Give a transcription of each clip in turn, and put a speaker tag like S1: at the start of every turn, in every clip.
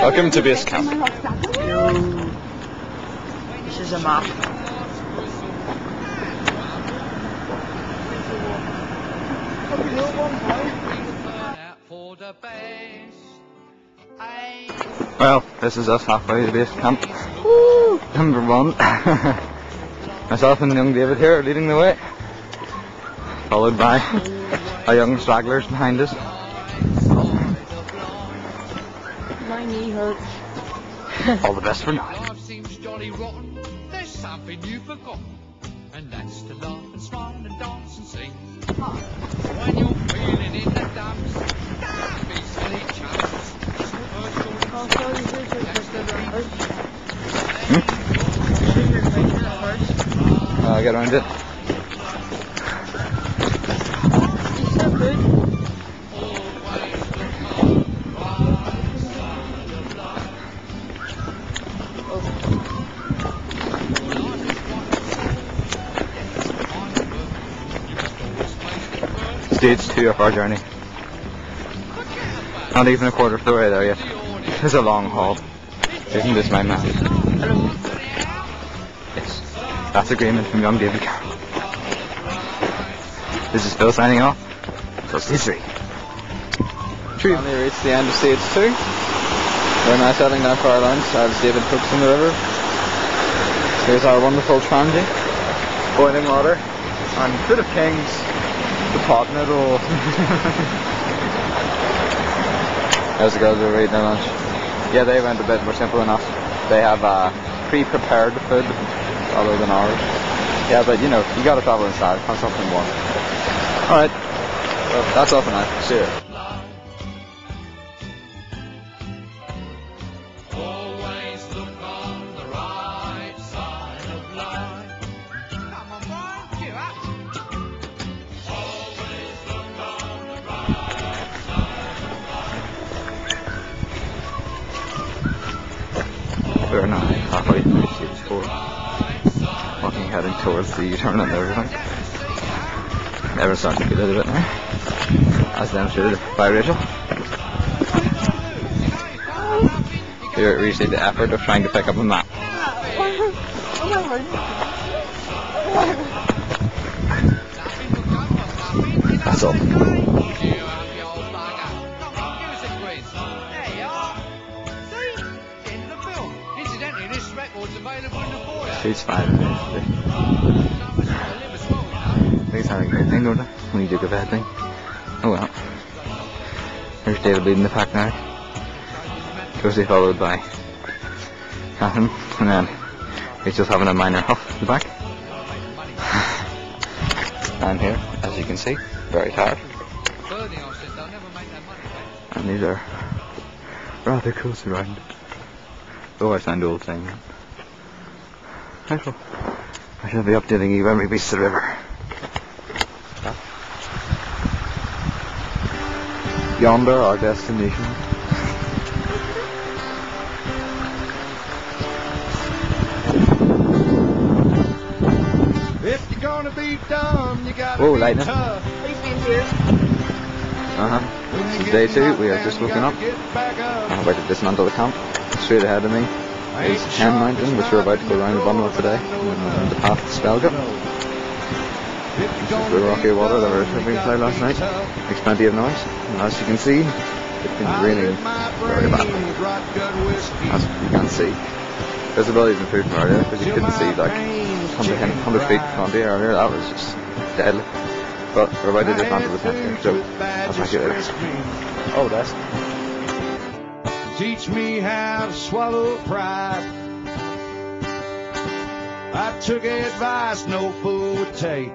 S1: Welcome to base camp.
S2: Yo. This is a map.
S1: Well, this is us halfway to base camp. Number one. Myself and young David here are leading the way. Followed by our young stragglers behind us.
S2: My knee hurts.
S1: All the best for now.
S3: Life seems jolly rotten. There's something you've forgotten, and that's to laugh and smile and dance and sing. When you're feeling in the dumps, don't be silly chumps.
S2: I'll show you this is the reverse.
S1: Hmm?
S2: Show your face in reverse.
S1: Uh, get around it.
S2: It's so good.
S1: Stage two of our journey. Not even a quarter of the way there yet. It's a long haul. Isn't this my man? Yes. That's agreement from young David Carroll. This is Phil signing off. Till stage three. True. Finally reached the end of stage two. We're now settling down for our lunch as David cooks in the river. Here's our wonderful Trangia. Boiling water. And Food of Kings. The pot noodle. How's the girls are eating their lunch? Yeah, they went a bit more simple enough. They have uh, pre-prepared food other than ours. Yeah, but you know, you gotta travel inside, have something warm. Alright, well, that's all for now. See ya. We're now halfway through stage four. Walking heading towards the U-turn and everything. Everyone's starting to feel a little bit now. As demonstrated by Rachel. We really see the effort of trying to pick up a map. That's all.
S3: Know.
S1: Things are a great thing, don't they? When you do a bad thing. Oh well. There's David leading the pack now. Closely followed by Catherine, and then he's just having a minor huff at the back. I'm here, as you can see, very tired. And these are rather cool surroundings. Oh, I sound old saying that. I shall, I shall be updating you when we reach the river. Yonder, our destination.
S4: If you're gonna be dumb, you gotta
S1: Whoa,
S4: be
S1: lightning.
S4: tough.
S2: Please be here.
S1: Uh huh. This is day two. We are just
S4: you
S1: woken up.
S4: get back up.
S1: I'm about to dismantle the camp. Straight ahead of me is Hen Mountain, which we're about to go around the of today, and the path to Spelga. This is the rocky water that we were swimming through last night. Makes plenty of noise. And as you can see, it's been raining very badly. As you can see. Visibility has improved from earlier because you couldn't see like 100, 100 feet from the earlier. That was just deadly. But we're about to dismantle the tent here, so I'll to you later. Oh, that's
S4: Teach me how to swallow pride. I took advice no fool would take.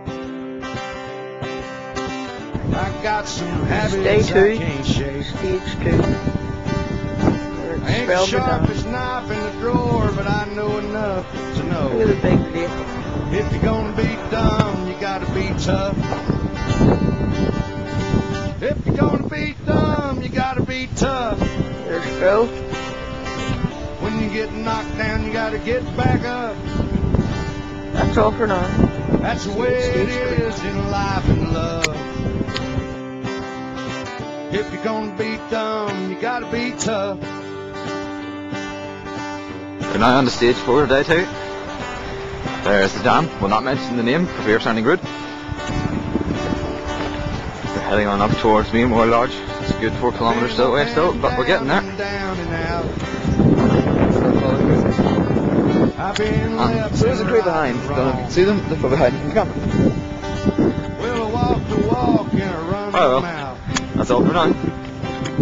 S4: I got some habits
S2: Day
S4: I can't shake.
S2: Stage two.
S4: I ain't the sharpest knife in the drawer, but I know enough to
S2: Look at
S4: know.
S2: the big plate.
S4: If you're gonna be dumb, you gotta be tough. If you're gonna be dumb,
S2: There's Phil.
S4: When you get knocked down, you gotta get back up.
S2: That's all for now.
S4: That's the way it is in life and love. If you're gonna be dumb, you gotta be tough.
S1: They're now on the stage for day too. There's the dam. We'll not mention the name for fear of sounding rude. Heading on up towards Meelmore Lodge. It's a good four kilometres still away still, but we're getting there.
S4: Down and. I've been
S1: And
S4: left
S1: so there's a
S4: and right
S1: behind.
S4: and
S1: Don't know if you can see them. They're from behind the camera.
S4: Well, walk the walk and I run
S1: Oh, well. That's all for now.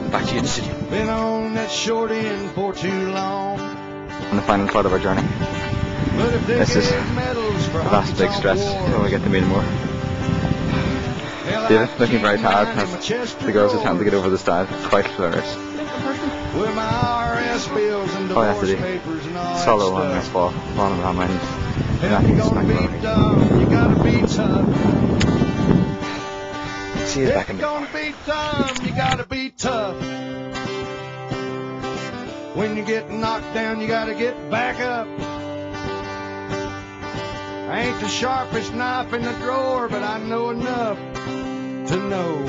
S1: Back to you in the studio.
S4: Been on that short end for too long.
S1: On the final part of our journey.
S4: But if they
S1: This is The last big stress when we get to Meelmore.
S4: Hell,
S1: David, looking very tired
S4: mine in my
S1: as
S4: chest
S1: the girls
S4: are
S1: trying to get over the stile. It's quite hilarious.
S4: With my IRS bills and
S1: Oh, yes,
S4: divorce
S1: it is.
S4: papers and all
S1: Solo on this ball. One of my mind.
S4: If
S1: Nothing
S4: you're
S1: is
S4: gonna
S1: not
S4: be
S1: going
S4: dumb, you gotta be tough.
S1: See you back in the
S4: gonna be dumb, you gotta be tough. When you get knocked down, you gotta get back up. I ain't the sharpest knife in the drawer, but I know enough to know.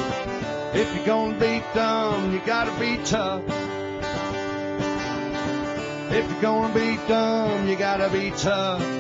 S4: If you're gonna be dumb, you gotta be tough. If you're gonna be dumb, you gotta be tough.